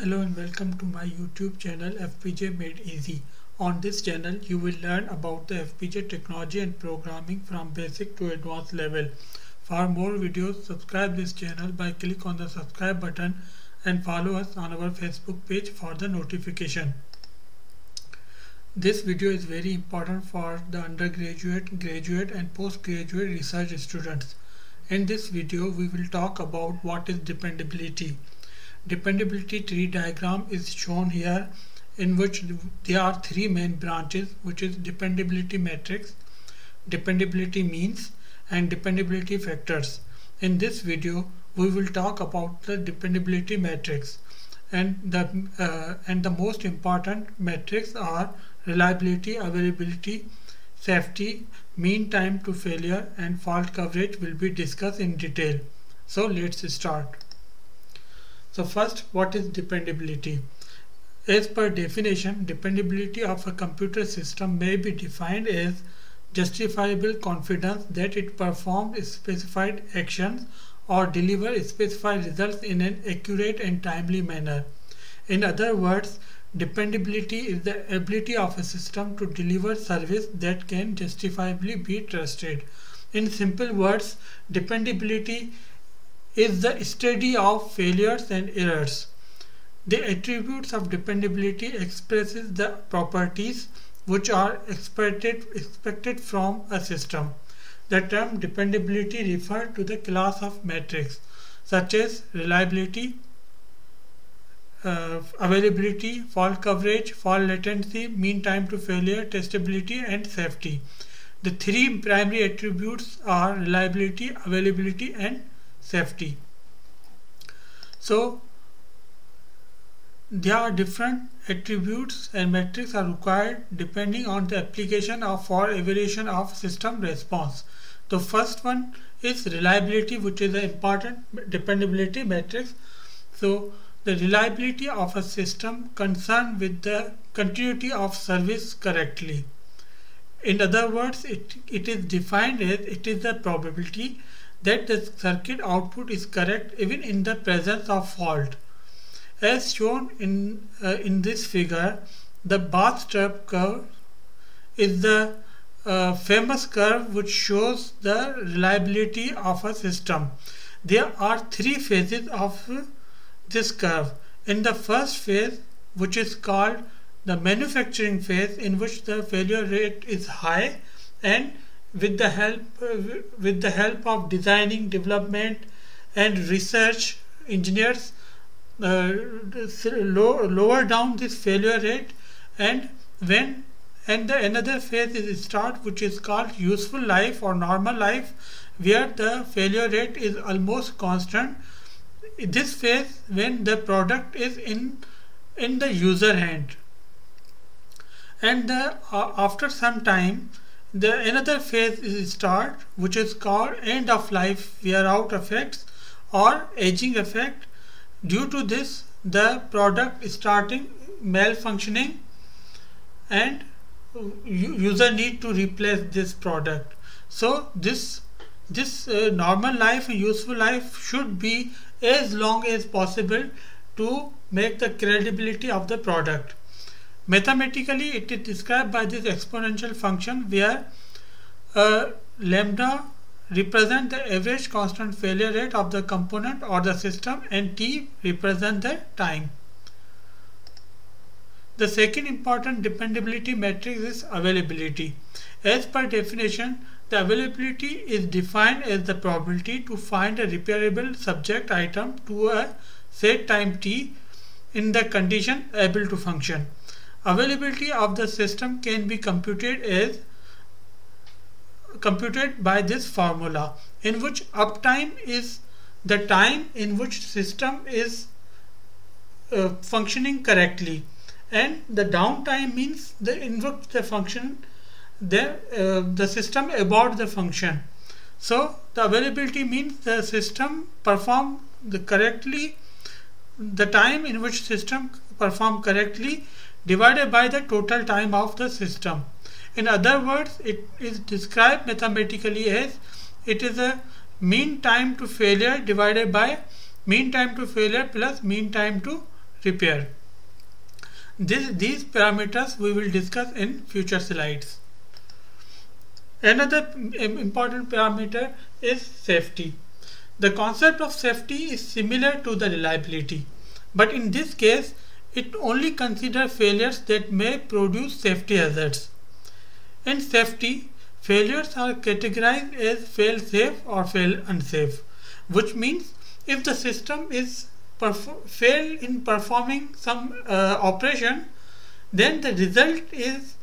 Hello and welcome to my YouTube channel FPGA Made Easy. On this channel you will learn about the FPGA technology and programming from basic to advanced level. For more videos subscribe this channel by click on the subscribe button and follow us on our Facebook page for the notification. This video is very important for the undergraduate, graduate and postgraduate research students. In this video we will talk about what is dependability dependability tree diagram is shown here in which there are three main branches which is dependability matrix dependability means and dependability factors. In this video we will talk about the dependability matrix. And the uh, and the most important metrics are reliability availability safety mean time to failure and fault coverage will be discussed in detail. So let's start so first, what is dependability? As per definition, dependability of a computer system may be defined as justifiable confidence that it performs specified actions or deliver specified results in an accurate and timely manner. In other words, dependability is the ability of a system to deliver service that can justifiably be trusted. In simple words, dependability is the study of failures and errors. The attributes of dependability expresses the properties which are expected, expected from a system. The term dependability refers to the class of metrics such as reliability, uh, availability, fault coverage, fault latency, mean time to failure, testability and safety. The three primary attributes are reliability, availability and safety. So there are different attributes and metrics are required depending on the application of for evaluation of system response. The first one is reliability which is an important dependability matrix. So the reliability of a system concerned with the continuity of service correctly. In other words it, it is defined as it is the probability that the circuit output is correct even in the presence of fault. As shown in, uh, in this figure, the bathtub curve is the uh, famous curve which shows the reliability of a system. There are three phases of this curve. In the first phase, which is called the manufacturing phase, in which the failure rate is high and with the help uh, with the help of designing development and research engineers uh, low, lower down this failure rate and when and the another phase is start which is called useful life or normal life where the failure rate is almost constant. This phase when the product is in in the user hand. And the, uh, after some time the another phase is start which is called end of life wear out effects or aging effect. Due to this the product is starting malfunctioning and user need to replace this product. So this this uh, normal life useful life should be as long as possible to make the credibility of the product. Mathematically, it is described by this exponential function where uh, lambda represent the average constant failure rate of the component or the system and t represent the time. The second important dependability metric is availability. As per definition, the availability is defined as the probability to find a repairable subject item to a set time t in the condition able to function. Availability of the system can be computed as computed by this formula in which uptime is the time in which system is uh, functioning correctly and the downtime means the in which the function the uh, the system abort the function. So the availability means the system perform the correctly the time in which system perform correctly divided by the total time of the system. In other words, it is described mathematically as it is a mean time to failure divided by mean time to failure plus mean time to repair. This, these parameters we will discuss in future slides. Another important parameter is safety. The concept of safety is similar to the reliability, but in this case it only considers failures that may produce safety hazards. In safety, failures are categorized as fail safe or fail unsafe, which means if the system is fail in performing some uh, operation, then the result is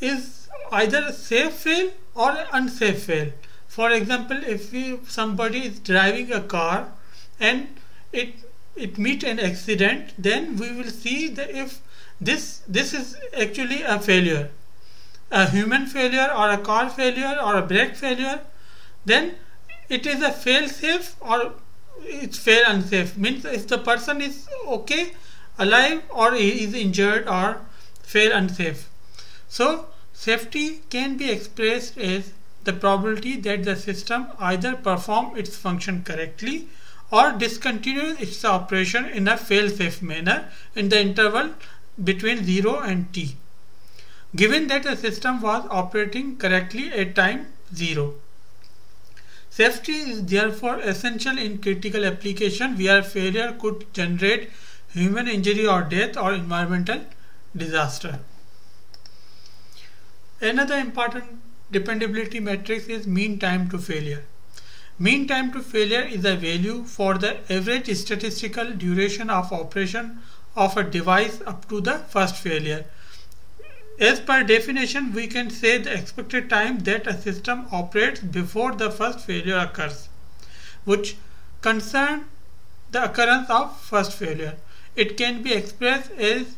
is either a safe fail or unsafe fail. For example, if we, somebody is driving a car and it it meet an accident, then we will see that if this this is actually a failure, a human failure or a car failure or a brake failure, then it is a fail safe or it's fail unsafe. Means if the person is okay, alive or is injured or fail unsafe. So safety can be expressed as the probability that the system either perform its function correctly or discontinue its operation in a fail-safe manner in the interval between 0 and t, given that the system was operating correctly at time 0. Safety is therefore essential in critical application where failure could generate human injury or death or environmental disaster. Another important dependability matrix is mean time to failure. Mean time to failure is a value for the average statistical duration of operation of a device up to the first failure. As per definition, we can say the expected time that a system operates before the first failure occurs, which concern the occurrence of first failure. It can be expressed as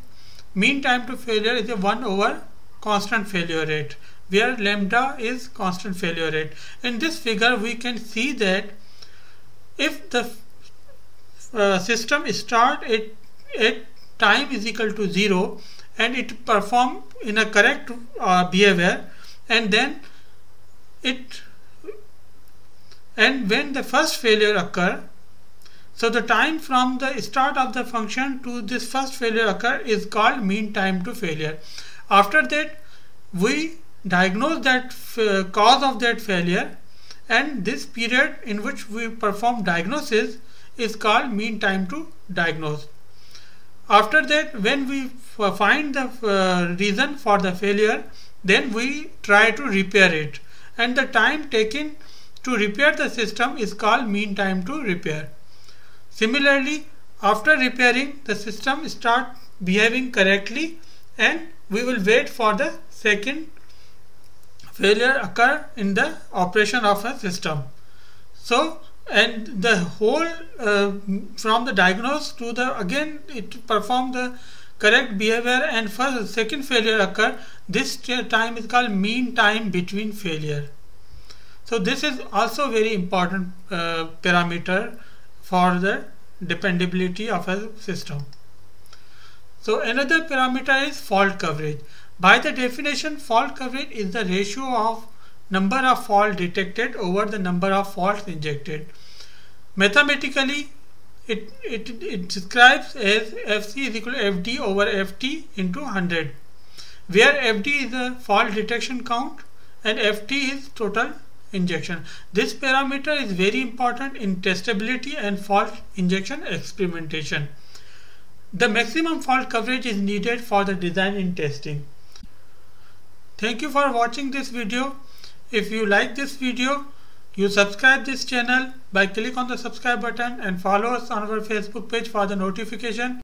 mean time to failure is a 1 over constant failure rate where lambda is constant failure rate. In this figure we can see that if the uh, system start at, at time is equal to 0 and it perform in a correct uh, behavior and then it and when the first failure occur so the time from the start of the function to this first failure occur is called mean time to failure after that we diagnose that cause of that failure and this period in which we perform diagnosis is called mean time to diagnose. After that when we find the reason for the failure then we try to repair it and the time taken to repair the system is called mean time to repair. Similarly after repairing the system start behaving correctly and we will wait for the second failure occur in the operation of a system. So and the whole uh, from the diagnose to the again it perform the correct behavior and first second failure occur this time is called mean time between failure. So this is also very important uh, parameter for the dependability of a system. So another parameter is fault coverage by the definition, fault coverage is the ratio of number of faults detected over the number of faults injected. Mathematically, it, it, it describes as Fc is equal to Fd over Ft into 100, where Fd is the fault detection count and Ft is total injection. This parameter is very important in testability and fault injection experimentation. The maximum fault coverage is needed for the design and testing. Thank you for watching this video. If you like this video, you subscribe this channel by click on the subscribe button and follow us on our Facebook page for the notification.